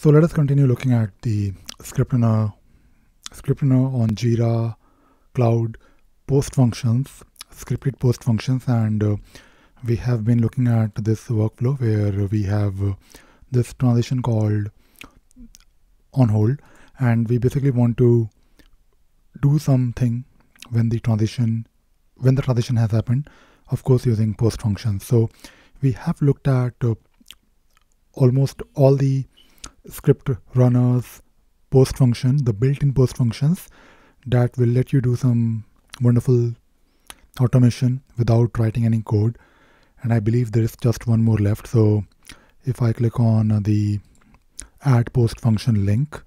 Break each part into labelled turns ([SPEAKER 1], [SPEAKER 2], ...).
[SPEAKER 1] So let us continue looking at the script runner, on Jira, Cloud, post functions, scripted post functions, and uh, we have been looking at this workflow where we have uh, this transition called on hold, and we basically want to do something when the transition when the transition has happened, of course using post functions. So we have looked at uh, almost all the script runners post function, the built-in post functions that will let you do some wonderful automation without writing any code. And I believe there is just one more left. So if I click on uh, the add post function link,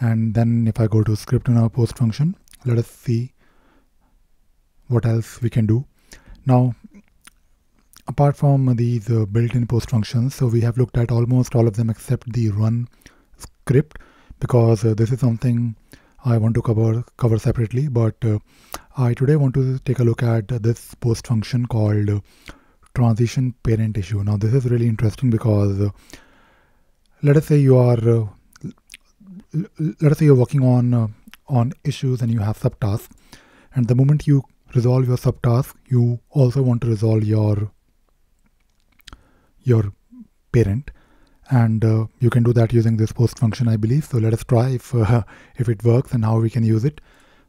[SPEAKER 1] and then if I go to script runner post function, let us see what else we can do. Now, apart from these uh, built-in post functions, so we have looked at almost all of them except the run script because uh, this is something I want to cover cover separately. But uh, I today want to take a look at this post function called uh, transition parent issue. Now this is really interesting because uh, let us say you are uh, let us say you're working on on issues and you have subtasks, and the moment you resolve your subtask, you also want to resolve your your parent. And uh, you can do that using this post function I believe. So let us try if uh, if it works and how we can use it.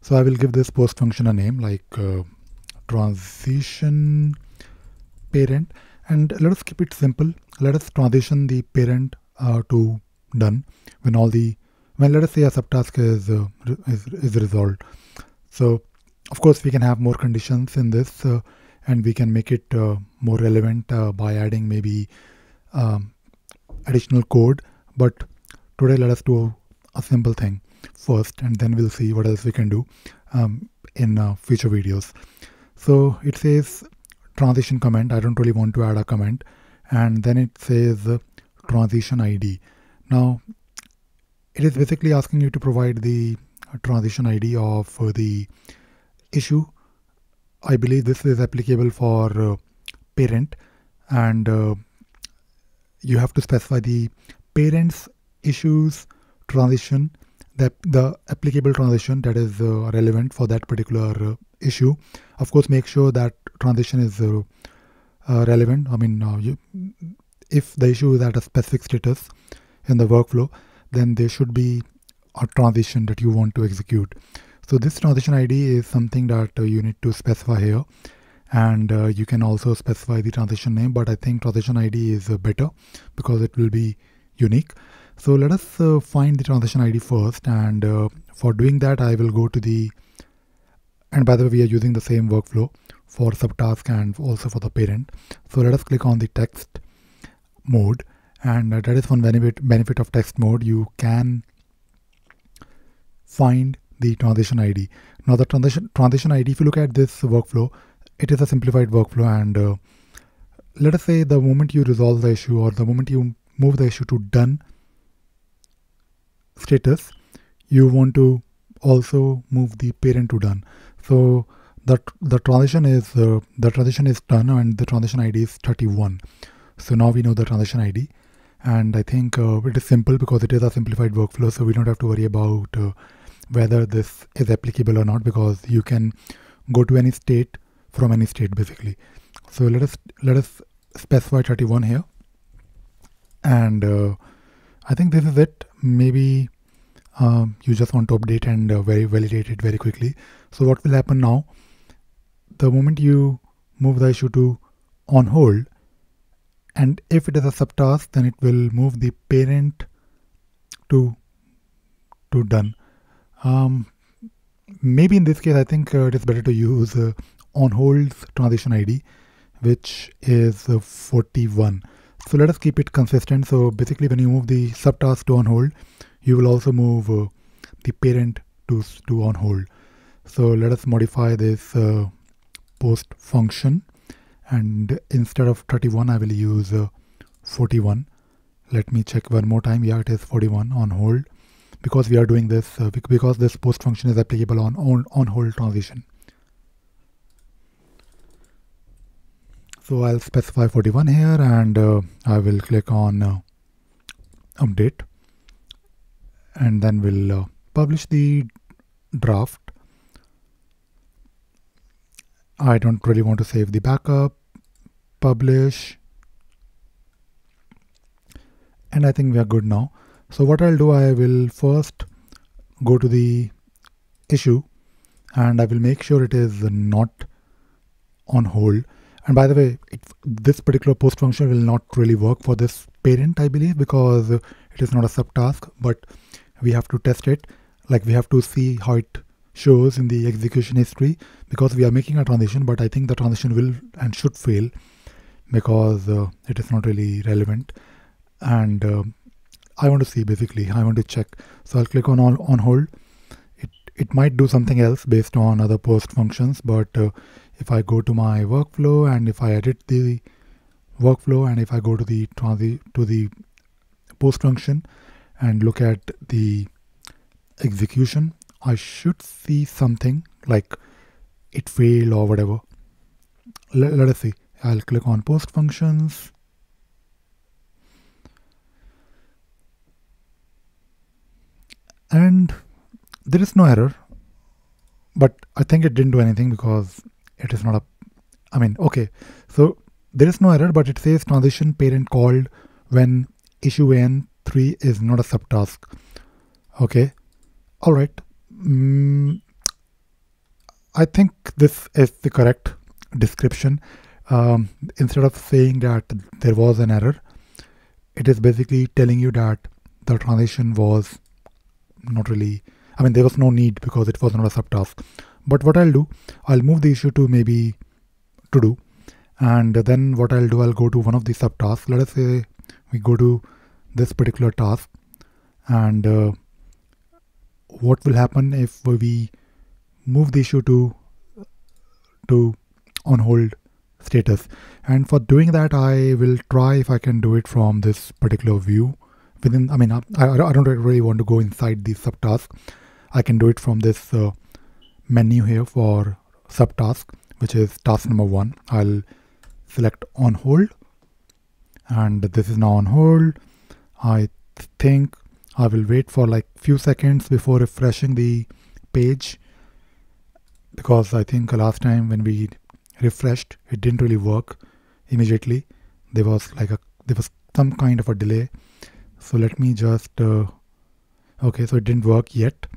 [SPEAKER 1] So I will give this post function a name like uh, transition parent. And let us keep it simple. Let us transition the parent uh, to done when all the when let us say a subtask is, uh, is, is resolved. So of course we can have more conditions in this and we can make it more relevant by adding maybe um, additional code. But today let us do a simple thing first and then we'll see what else we can do um, in uh, future videos. So it says transition comment i don't really want to add a comment and then it says uh, transition id now it is basically asking you to provide the transition id of uh, the issue i believe this is applicable for uh, parent and uh, you have to specify the parents issues transition that the applicable transition that is uh, relevant for that particular uh, issue. Of course make sure that transition is uh, uh relevant. I mean you, if the issue is at a specific status in the workflow then there should be a transition that you want to execute so this transition id is something that uh, you need to specify here. And uh, you can also specify the transition name but I think transition ID is uh, better because it will be unique. So let us uh, find the transition ID first. And uh, for doing that I will go to the and by the way we are using the same workflow for subtask and also for the parent. So let us click on the text mode. And uh, that is one benefit benefit of text mode. You can find the transition ID now the transition transition ID if you look at this workflow it is a simplified workflow and uh, let us say the moment you resolve the issue or the moment you move the issue to done status you want to also move the parent to done. So the the transition is uh, the transition is done and the transition id is 31 so now we know the transition id and i think uh, it is simple because it is a simplified workflow so we don't have to worry about uh, whether this is applicable or not because you can go to any state from any state basically. So let us let us specify 31 here, and uh, I think this is it. Maybe um, you just want to update and uh, very validate it very quickly. So what will happen now? The moment you move the issue to on hold, and if it is a subtask, then it will move the parent to to done. Um, maybe in this case, I think uh, it is better to use uh, on holds transition ID, which is uh, 41. So let us keep it consistent. So basically when you move the subtask to on hold, you will also move uh, the parent to, to on hold. So let us modify this uh, post function and instead of 31, I will use uh, 41. Let me check one more time. Yeah, it is 41 on hold because we are doing this uh, because this post function is applicable on on, on hold transition. So I'll specify 41 here and uh, I will click on uh, update. And then we'll uh, publish the draft. I don't really want to save the backup. Publish. And I think we are good now so what I'll do I will first go to the issue and I will make sure it is not on hold. And by the way it, this particular post function will not really work for this parent I believe because it is not a subtask but we have to test it. Like we have to see how it shows in the execution history because we are making a transition but I think the transition will and should fail because uh, it is not really relevant. And uh, I want to see basically I want to check. So I'll click on all on hold. It it might do something else based on other post functions but uh, if I go to my workflow and if I edit the workflow and if I go to the to the post function and look at the execution I should see something like it failed or whatever. Let, let us see. I'll click on post functions and there is no error but I think it didn't do anything because it is not a I mean okay. So there is no error but it says transition parent called when issue n3 is not a subtask. Okay. All right. Mm, I think this is the correct description. Um, instead of saying that there was an error it is basically telling you that the transition was not really I mean there was no need because it was not a subtask. But what I'll do I'll move the issue to maybe to do. And then what I'll do I'll go to one of the subtasks. Let us say we go to this particular task. And uh, what will happen if we move the issue to to on hold status? And for doing that I will try if I can do it from this particular view within I mean I, I don't really want to go inside the subtask I can do it from this uh, menu here for subtask which is task number one. I'll select on hold. And this is now on hold. I think I will wait for like few seconds before refreshing the page. Because I think last time when we refreshed it didn't really work immediately. There was like a there was some kind of a delay. So let me just uh, okay so it didn't work yet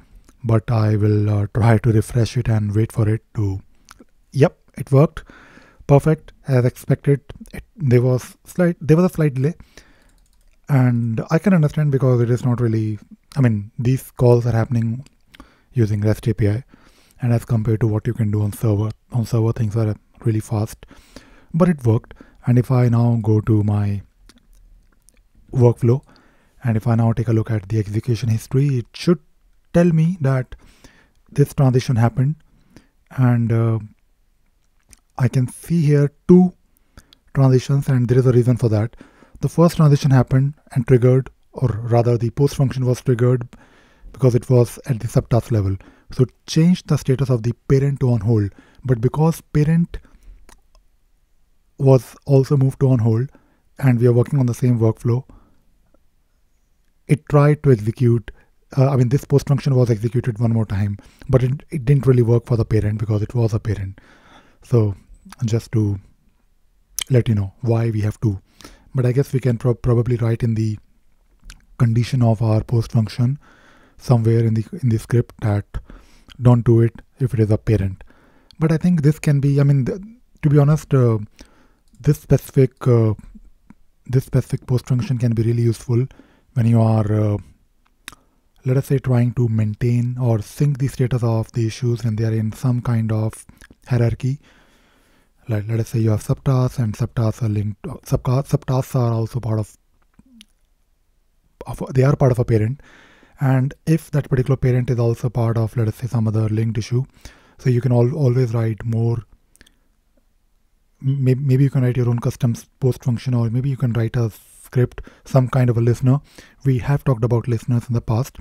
[SPEAKER 1] but I will uh, try to refresh it and wait for it to yep it worked. Perfect as expected. It, there was slight there was a slight delay. And I can understand because it is not really I mean these calls are happening using REST API and as compared to what you can do on server on server things are really fast. But it worked. And if I now go to my workflow and if I now take a look at the execution history it should tell me that this transition happened and uh, I can see here two transitions and there is a reason for that. The first transition happened and triggered or rather the post function was triggered because it was at the subtask level. So it changed the status of the parent to on hold. But because parent was also moved to on hold and we are working on the same workflow, it tried to execute uh, I mean, this post function was executed one more time, but it, it didn't really work for the parent because it was a parent. So just to let you know why we have to. But I guess we can pro probably write in the condition of our post function somewhere in the in the script that don't do it if it is a parent. But I think this can be. I mean, to be honest, uh, this specific uh, this specific post function can be really useful when you are uh, let us say trying to maintain or sync the status of the issues when they are in some kind of hierarchy. Like let us say you have subtasks and subtasks are linked uh, subtasks are also part of, of they are part of a parent. And if that particular parent is also part of let us say some other linked issue so you can al always write more maybe, maybe you can write your own custom post function or maybe you can write a script, some kind of a listener. We have talked about listeners in the past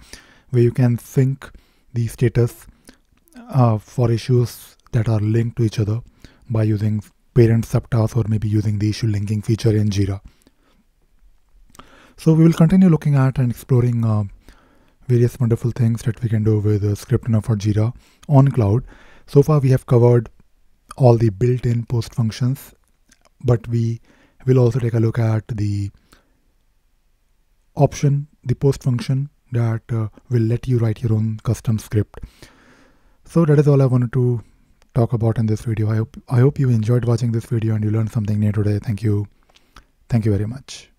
[SPEAKER 1] where you can sync the status uh, for issues that are linked to each other by using parent subtasks or maybe using the issue linking feature in Jira. So we will continue looking at and exploring uh, various wonderful things that we can do with script runner for Jira on cloud. So far we have covered all the built-in post functions, but we will also take a look at the option, the post function that uh, will let you write your own custom script. So that is all I wanted to talk about in this video. I hope I hope you enjoyed watching this video and you learned something new today. Thank you. Thank you very much.